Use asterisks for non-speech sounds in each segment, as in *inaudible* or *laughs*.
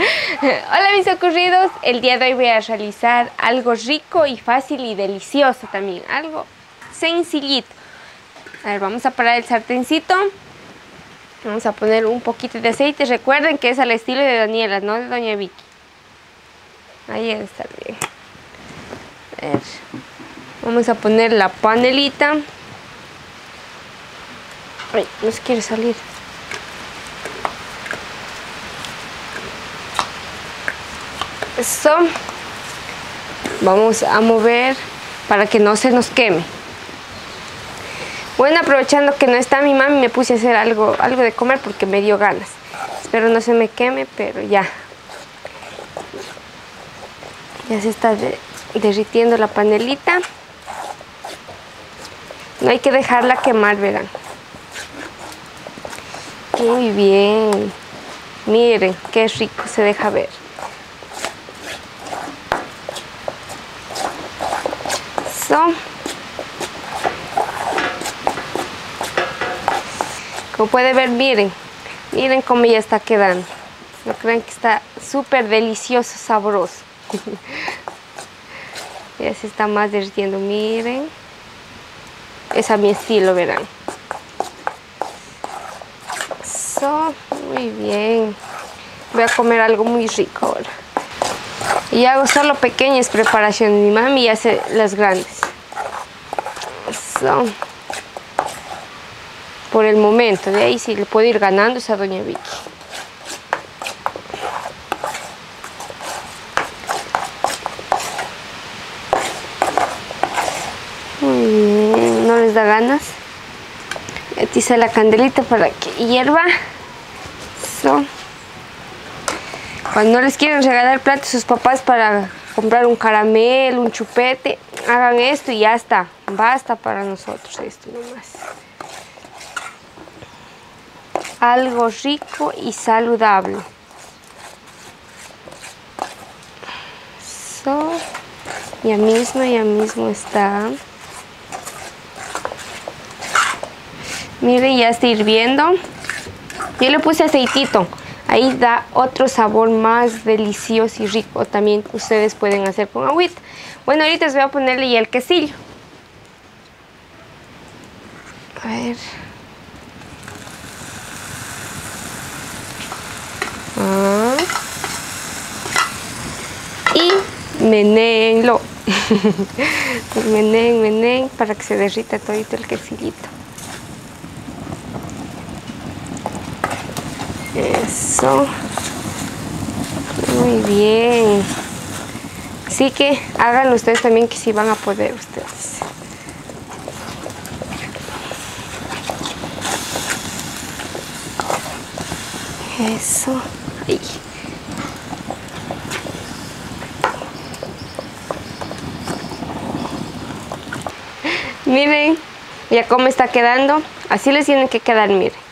Hola mis ocurridos, el día de hoy voy a realizar algo rico y fácil y delicioso también, algo sencillito. A ver, vamos a parar el sartencito. Vamos a poner un poquito de aceite. Recuerden que es al estilo de Daniela, no de Doña Vicky. Ahí está bien. Vamos a poner la panelita. Ay, no se quiere salir. Eso. Vamos a mover para que no se nos queme. Bueno, aprovechando que no está mi mami, me puse a hacer algo, algo de comer porque me dio ganas. Espero no se me queme, pero ya. Ya se está derritiendo la panelita. No hay que dejarla quemar, verán. Muy bien. Miren, qué rico se deja ver. Como puede ver, miren, miren cómo ya está quedando. No crean que está súper delicioso, sabroso. *laughs* ya se está más derritiendo, miren. Es a mi estilo, verán. Muy bien. Voy a comer algo muy rico ahora. Y hago solo pequeñas preparaciones. Mi mami hace las grandes. Eso por el momento. De ahí sí le puedo ir ganando esa doña Vicky. No les da ganas. Atiza la candelita para que hierva. Eso. Cuando no les quieren regalar platos a sus papás para comprar un caramelo, un chupete, hagan esto y ya está. Basta para nosotros esto nomás algo rico y saludable. So, ya mismo, ya mismo está. Miren, ya está hirviendo. Yo le puse aceitito. Ahí da otro sabor más delicioso y rico. También ustedes pueden hacer con agüita. Bueno, ahorita les voy a ponerle ya el quesillo. A ver. Ah. Y menenlo. *laughs* menen, menen, para que se derrita todito el quesillito. Eso. Muy bien. Así que háganlo ustedes también que si van a poder ustedes. Eso. Miren, ya cómo está quedando. Así les tienen que quedar, miren.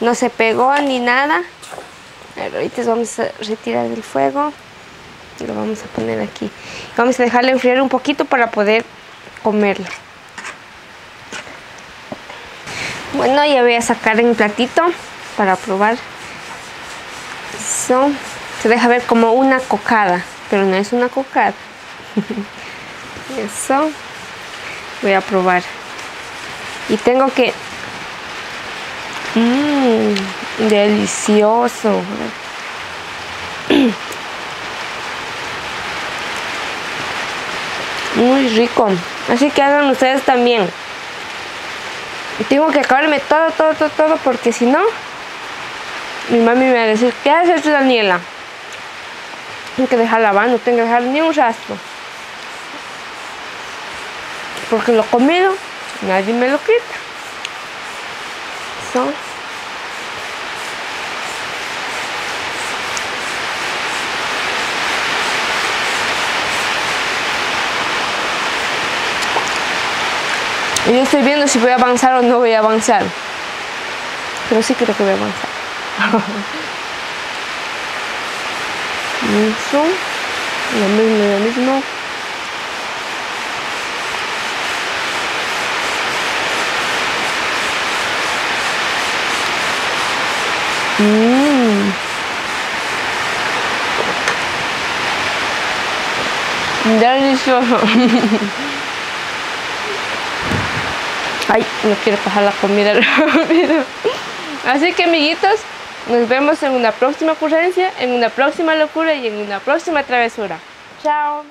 No se pegó ni nada. ahorita vamos a retirar del fuego. Y lo vamos a poner aquí. Vamos a dejarlo enfriar un poquito para poder comerlo. Bueno, ya voy a sacar en platito para probar. Eso. Se deja ver como una cocada, pero no es una cocada. *laughs* Eso. Voy a probar. Y tengo que... Mmm, delicioso. *clears throat* Muy rico. Así que hagan ustedes también. Tengo que acabarme todo, todo, todo, todo, porque si no, mi mami me va a decir, ¿qué haces Daniela? Tengo que dejar lavar, no tengo que dejar ni un rastro. Porque lo comido, nadie me lo quita. Y yo estoy viendo si voy a avanzar o no voy a avanzar. Pero sí creo que voy a avanzar. Eso. *laughs* Lo mismo, lo mismo. Delicioso. Ay, no quiero pasar la comida *laughs* rápido. Así que amiguitos, nos vemos en una próxima ocurrencia, en una próxima locura y en una próxima travesura. Chao.